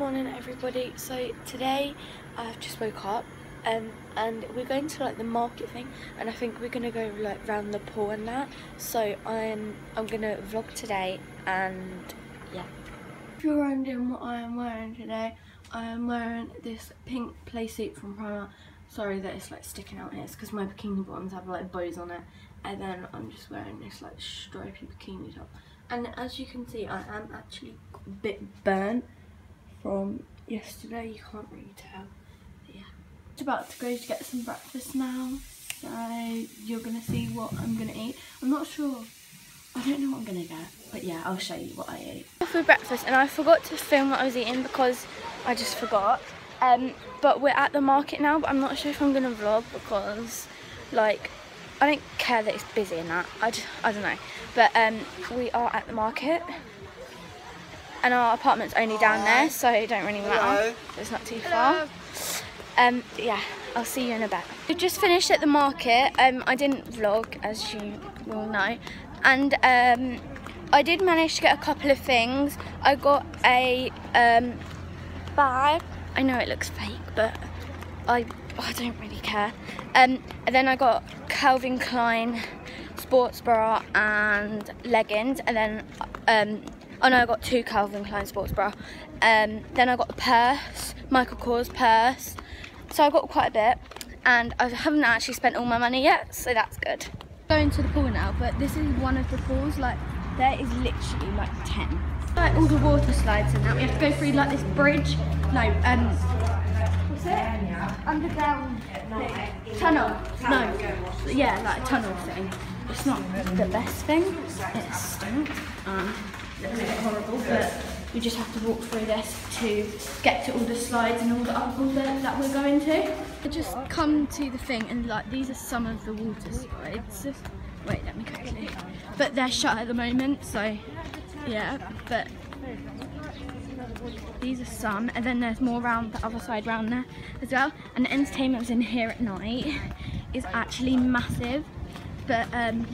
morning everybody. So today I've just woke up um, and we're going to like the market thing and I think we're gonna go like round the pool and that. So I'm I'm gonna vlog today and yeah. If you're wondering what I am wearing today, I am wearing this pink play suit from Primark. Sorry that it's like sticking out here, it's because my bikini bottoms have like bows on it. And then I'm just wearing this like stripy bikini top. And as you can see, I am actually a bit burnt from yesterday. You can't really tell. But yeah. Just about to go to get some breakfast now. So you're to see what I'm to eat. I'm not sure. I don't know what I'm to get. But yeah, I'll show you what I ate. For breakfast and I forgot to film what I was eating because I just forgot. Um, but we're at the market now, but I'm not sure if I'm to vlog because like I don't care that it's busy and that. I, just, I don't know. But um, we are at the market and our apartment's only down there so it don't really matter. It's not too far. Um yeah i'll see you in a bit. We just finished at the market. Um i didn't vlog as you will know. And um i did manage to get a couple of things. I got a um bag. I know it looks fake but i i don't really care. Um and then i got calvin klein sports bra and leggings. And then um Oh no, I got two Calvin Klein sports bra. Um, then I got a purse, Michael Kors purse. So I got quite a bit and I haven't actually spent all my money yet, so that's good. Going to the pool now, but this is one of the pools, like there is literally like 10. Like all the water slides and that, we have to go through like this bridge, no, um, what's it? Underground tunnel, no, yeah, like a tunnel thing. It's not the best thing, it stinks. Um, a bit horrible, but we just have to walk through this to get to all the slides and all the other that, that we're going to. I just come to the thing and like these are some of the water slides. Wait, let me quickly. But they're shut at the moment, so yeah, but these are some and then there's more around the other side around there as well and the entertainment's in here at night is actually massive but um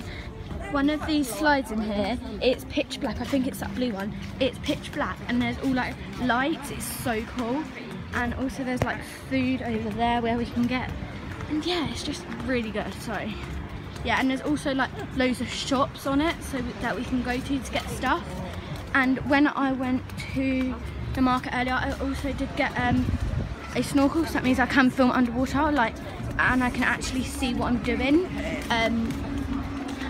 one of these slides in here, it's pitch black. I think it's that blue one. It's pitch black and there's all like lights. It's so cool. And also there's like food over there where we can get. And yeah, it's just really good. So yeah, and there's also like loads of shops on it so that we can go to to get stuff. And when I went to the market earlier, I also did get um, a snorkel. So that means I can film underwater, like, and I can actually see what I'm doing. Um,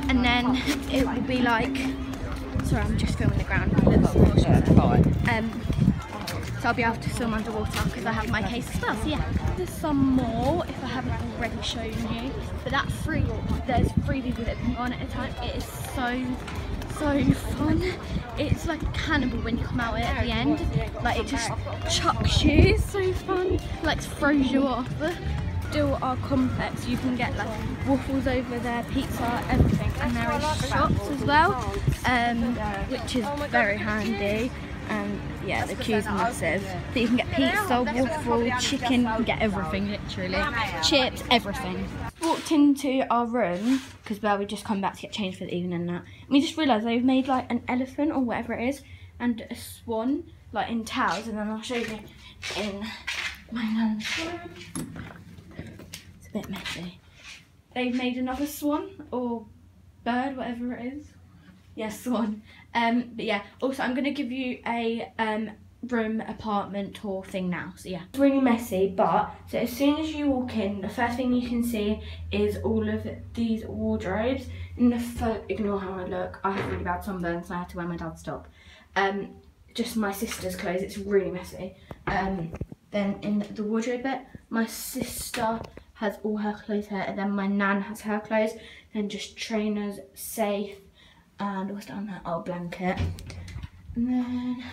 and then it will be like sorry I'm just filming the ground. Um, so I'll be able to film underwater because I have my case as well. So yeah there's some more if I haven't already shown you. But that free there's three people that can go on at a time. It is so so fun. It's like a cannibal when you come out at the end. Like it just chucks you. So fun. Like throws you off still are complex. You can get like waffles over there, pizza, everything. And there is shops as well, um, which is very handy. And yeah, the queue's massive. So you can get pizza, waffle, chicken, you can get everything literally. Chips, everything. Walked into our room, because well, we just come back to get changed for the evening and that. And we just realised they've made like an elephant or whatever it is, and a swan, like in towels, and then I'll show you in my nan's room bit messy. They've made another swan or bird, whatever it is. Yes, swan. Um, but yeah, also I'm going to give you a um, room apartment tour thing now. So yeah, it's really messy, but so as soon as you walk in, the first thing you can see is all of these wardrobes. In the ignore how I look. I have really bad sunburn, so I had to wear my dad's top. Um, just my sister's clothes. It's really messy. Um, then in the wardrobe bit, my sister has all her clothes here and then my nan has her clothes then just trainers safe and what's down there? Oh blanket. And then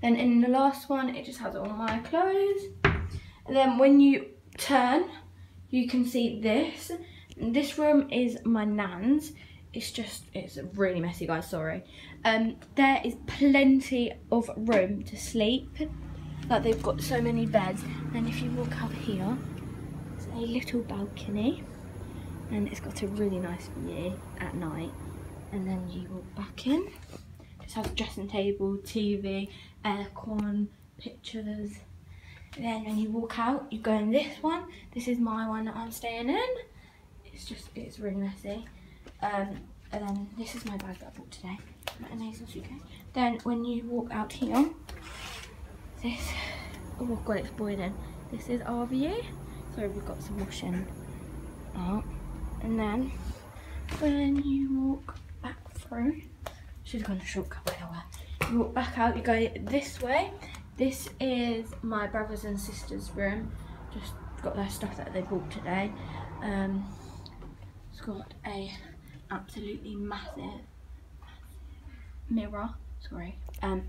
then in the last one it just has all my clothes. And then when you turn you can see this. This room is my nan's. It's just it's really messy guys sorry. Um there is plenty of room to sleep like they've got so many beds. And if you walk up here, it's a little balcony. And it's got a really nice view at night. And then you walk back in. It has a dressing table, TV, aircon, pictures. Then when you walk out, you go in this one. This is my one that I'm staying in. It's just, it's really messy. Um, and then this is my bag that I bought today. Suitcase. Then when you walk out here, this, oh god, it's boiling. This is our view. So we've got some washing out. And then when you walk back through, should have gone a shortcut by the way. You walk back out, you go this way. This is my brothers and sisters' room. Just got their stuff that they bought today. Um, it's got a absolutely massive mirror. Sorry. Um,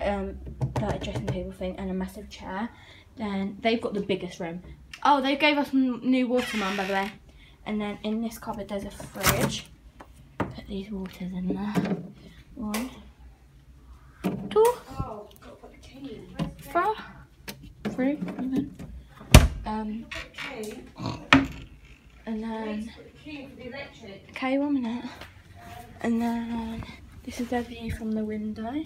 um, that dressing table thing and a massive chair. Then they've got the biggest room. Oh, they gave us new watermelon by the way. And then in this cupboard there's a fridge. Put these waters in there. One, two, four, three, even. Um, and then, okay, one minute. And then this is their view from the window.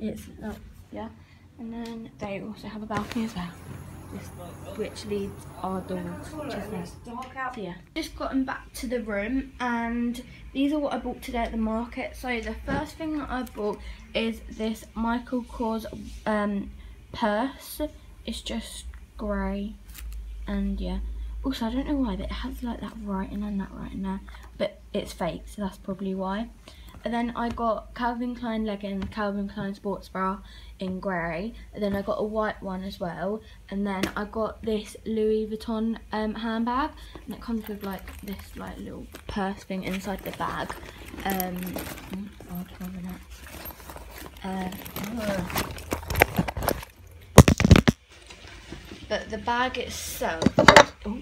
It's, yeah. And then they also have a balcony as well. Which leads our doors, which is nice. So yeah. Just gotten back to the room and these are what I bought today at the market. So the first thing that I bought is this Michael Kors um, purse. It's just grey and yeah. Also, I don't know why, but it has like that writing and that writing there. But it's fake, so that's probably why. And then I got Calvin Klein leggings, Calvin Klein sports bra in grey. And then I got a white one as well. And then I got this Louis Vuitton um, handbag. And it comes with like this like little purse thing inside the bag. Um, oh, uh, but the bag itself, oh,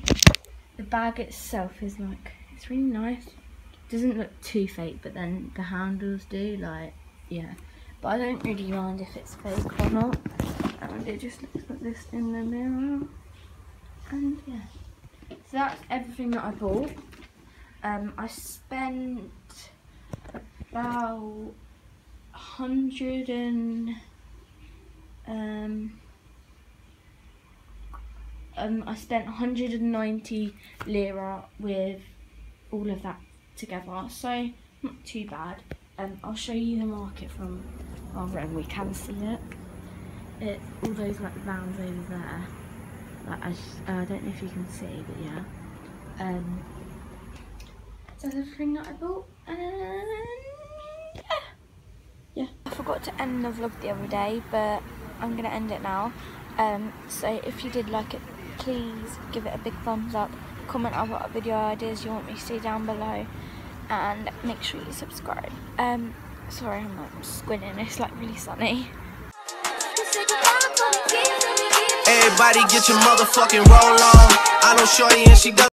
the bag itself is like, it's really nice doesn't look too fake, but then the handles do, like, yeah. But I don't really mind if it's fake or not. And it just looks like this in the mirror. And yeah. So that's everything that I bought. Um, I spent about a hundred and um, um, I spent 190 lira with all of that together, so not too bad. Um, I'll show you the market from our room, we can see it. It all those like vans over there. Like I, uh, I don't know if you can see, but yeah. Um, that's everything that I bought, and yeah, yeah. I forgot to end the vlog the other day, but I'm gonna end it now. Um, so if you did like it, please give it a big thumbs up comment on what video ideas you want me to see down below and make sure you subscribe. Um, sorry I'm like squinting, it's like really sunny. Everybody get your motherfucking roll on. I know Shorty and she